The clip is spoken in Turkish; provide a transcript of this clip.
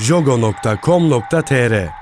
jogo.com.tr